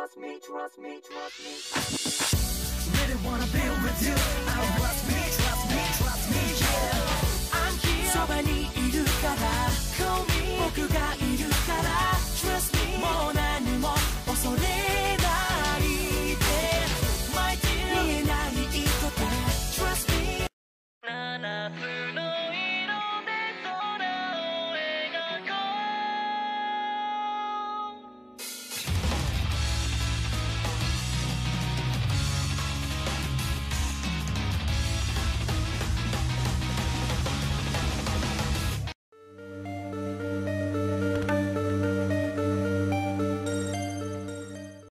trust me, trust me, trust me. Really wanna be with you. I trust me, trust me, trust me, yeah. I'm here. me.